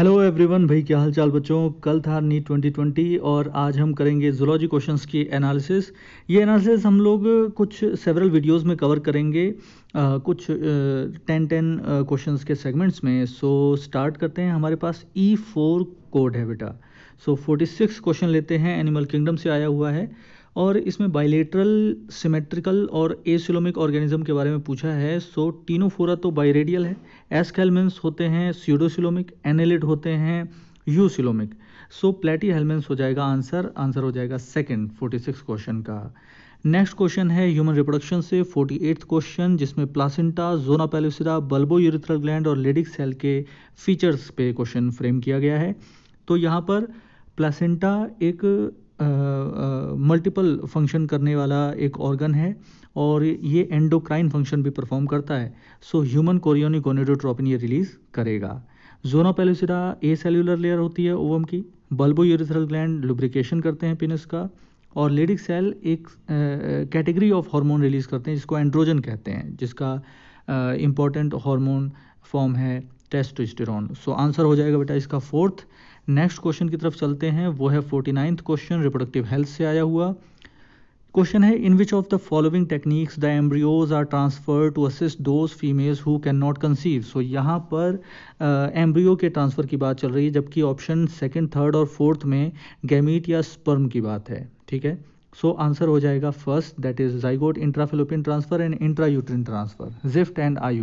Hello everyone भाई क्या हाल चाल बच्चों? कल था नीट 2020 और आज हम करेंगे जोलॉजी क्वेश्चंस की एनालिसिस ये एनालिसिस हम लोग कुछ सेवरल वीडियोस में कवर करेंगे। आ, कुछ टेन टेन क्वेश्चंस के सेगमेंट्स में। सो so, स्टार्ट करते हैं। हमारे पास ई फोर कोड है बेटा। सो फोर्टी सिक्स क्वेश्चन लेते हैं। एनिमल किंगडम से आया हुआ है। और इसमें बाइलेटरल सिमेट्रिकल और एसिलोमिक ऑर्गेनिज्म के बारे में पूछा है। सो टीनोफोरा तो बाइरेडियल है। एसकेलमेंस होते हैं स्यूडोसिलोमिक एनेलिड होते हैं यूसिलोमिक सो प्लेटी हेलमेंस हो जाएगा आंसर आंसर हो जाएगा सेकंड 46 क्वेश्चन का। नेक्स्ट क्वेश्चन है ह्यूमन रिप्रोडक्शन से फोर्टी एट्थ क्वेश्चन जिसमें placenta zona pellucida bulbourethral gland और लेडिक सेल के फीचर्स पे क्वेश्चन फ्रेम किया गया है। तो यहाँ पर प्लासेंटा एक मल्टीपल फ़ंक्शन करने वाला एक ऑर्गन है और ये एंडोक्राइन फ़ंक्शन भी परफॉर्म करता है। सो ह्यूमन कोरियोनिक गोनेडोट्रोपिन ये रिलीज़ करेगा। Zona pellucida acellular layer होती है ओवम की। बल्बो यूरिथ्रल ग्लैंड लुब्रिकेशन करते हैं पिनस का। और लेडिक सेल एक कैटेगरी ऑफ़ हार्मोन रिलीज़ करते हैं, जिसको एंड्रोजन कहते हैं, जिसका इंपॉर्टेंट हार्मोन फॉर्म है टेस्टोस्टेरॉन सो आंसर हो जाएगा बेटा इसका फोर्थ नेक्स्ट क्वेश्चन की तरफ़ चलते हैं। वो है forty ninth question reproductive health से आया हुआ। क्वेश्चन है in which of the following techniques the embryos are transfer to assist those females who can not conceive so यहाँ पर एम्ब्रियो uh, के ट्रांसफ़र की बात चल रही है जबकि ऑप्शन सेकंड थर्ड और फोर्थ में गैमीट या स्पर्म की बात है। ठीक है? सो आंसर हो जाएगा first that is zygote intrafallopian transfer and intra uterine transfer ZIFT and I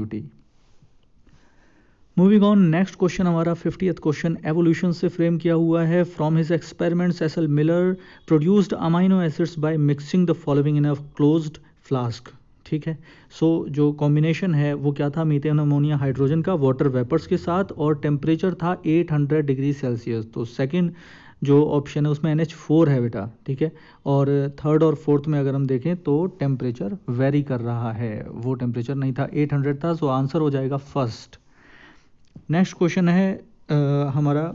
moving on next question हमारा फिफ्टी क्वेश्चन एवोल्यूशन से फ्रेम किया हुआ है. From his experiments S L Miller produced amino acids by mixing the following in a closed flask ठीक है? सो so, जो combination है वो क्या था? मीथेन अमोनिया हाइड्रोजन का वाटर वेपर्स के साथ और टेम्परेचर था 800 डिग्री सेल्सियस तो सेकंड जो ऑप्शन है उसमें एन एच फोर है बेटा। ठीक है? और थर्ड और फोर्थ में अगर हम देखें तो टेम्परेचर वेरी कर रहा है। वो टेम्परेचर नहीं था 800 था सो आंसर हो जाएगा फ़र्स्ट नेक्स्ट क्वेश्चन है आ, हमारा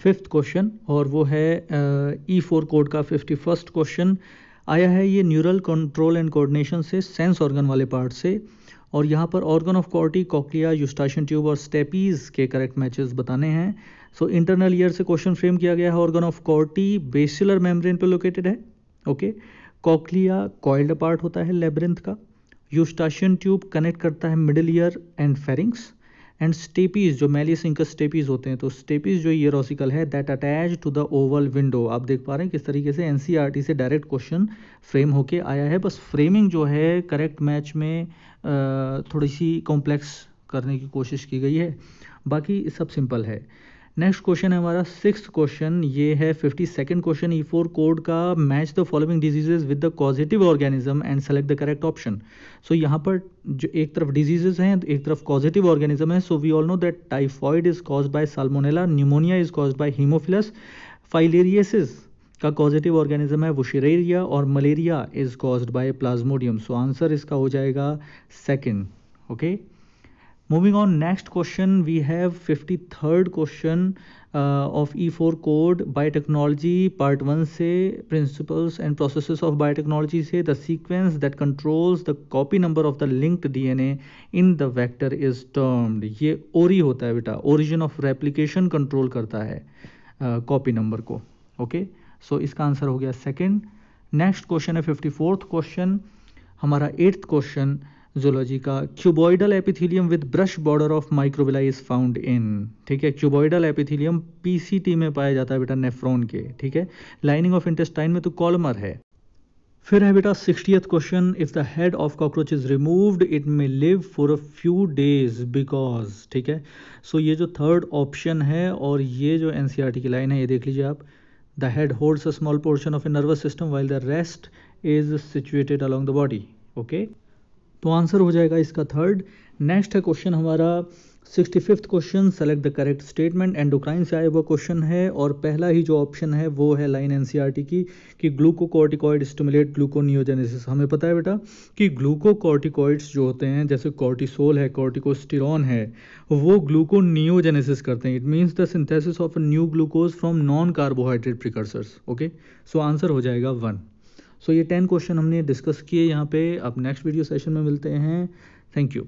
फिफ्थ क्वेश्चन और वो है ई फोर कोड का फिफ्टी फ़र्स्ट क्वेश्चन आया है ये न्यूरल कंट्रोल एंड कोऑर्डिनेशन से सेंस ऑर्गन वाले पार्ट से और यहाँ पर organ of Corti cochlea Eustachian tube और स्टेपीज के करेक्ट मैचेस बताने हैं। सो इंटरनल ईयर से क्वेश्चन फ्रेम किया गया है organ of Corti basilar membrane पे लोकेटेड है ओके कॉकलिया कॉइल्ड पार्ट होता है लेब्रिंथ का। यूस्टाशियन ट्यूब कनेक्ट करता है middle ear and pharynx and stapes जो मेलिस इंकस स्टेपीज होते हैं तो स्टेपीज जो ये ईयरोसिकल है that attach to the oval window आप देख पा रहे हैं किस तरीके से एनसीईआरटी e से डायरेक्ट क्वेश्चन फ्रेम होके आया है। बस फ्रेमिंग जो है करेक्ट मैच में थोड़ी सी कॉम्प्लेक्स करने की कोशिश की गई है। बाकी सब सिंपल है। नेक्स्ट क्वेश्चन है हमारा सिक्स क्वेश्चन, ये है fifty second question E four code का match the following diseases with the positive organism and select the correct option so यहाँ पर जो एक तरफ़ डिजीजेज हैं, एक तरफ़ पॉजिटिव ऑर्गेनिज्म है so we all know that typhoid is cause by Salmonella pneumonia is cause by Haemophilus filariasis का पॉजिटिव ऑर्गेनिज्म है वुशरेरिया और malaria is caused by Plasmodium so answer इसका हो जाएगा second okay okay? Moving on next question we have fifty third question of E four code biotechnology part one से principles and process of biotechnology से the sequence that controls the copy number of the linked D N A in the vector is termed ये ori होता है बेटा origin of replication control करता है copy uh, number को okay okay? So so, इसका answer हो गया सेकेंड नेक्स्ट क्वेश्चन है फिफ्टी फोर्थ क्वेश्चन हमारा एट्थ क्वेश्चन जोलॉजी का cuboidal epithelium with brush border of microvilli is found in ठीक है? क्यूबॉइडल एपिथीलियम पीसीटी में पाया जाता है बेटा नेफ्रॉन के, ठीक है? लाइनिंग ऑफ़ इंटेस्टाइन में तो कॉलमर है। फिर है बेटा sixtieth question if the head of cockroach is removed it may live for a few days because ठीक है? सो ये जो थर्ड ऑप्शन है और ये जो एन e की लाइन है, ये देख लीजिए आप। The head holds a small portion of a nervous system while the rest is situated along the body okay तो आंसर हो जाएगा इसका थर्ड नेक्स्ट है क्वेश्चन हमारा sixty fifth question select the correct statement endocrine से आया हुआ question है और पहला ही जो ऑप्शन है वो है लाइन एनसीईआरटी की, कि ग्लूकोकॉर्टिकॉइड स्टिमुलेट ग्लूकोनियोजेनेसिस हमें पता है बेटा कि ग्लूकोकॉर्टिकॉइड्स जो होते हैं, जैसे कॉर्टिसोल है कॉर्टिकोस्टिरॉन है, वो ग्लूकोनियोजेनेसिस करते हैं. It means the synthesis of new glucose from non carbohydrate precursors okay so answer हो जाएगा वन सो ये टेन क्वेश्चन हमने डिस्कस किए यहाँ पे। आप नेक्स्ट वीडियो सेशन में मिलते हैं। Thank you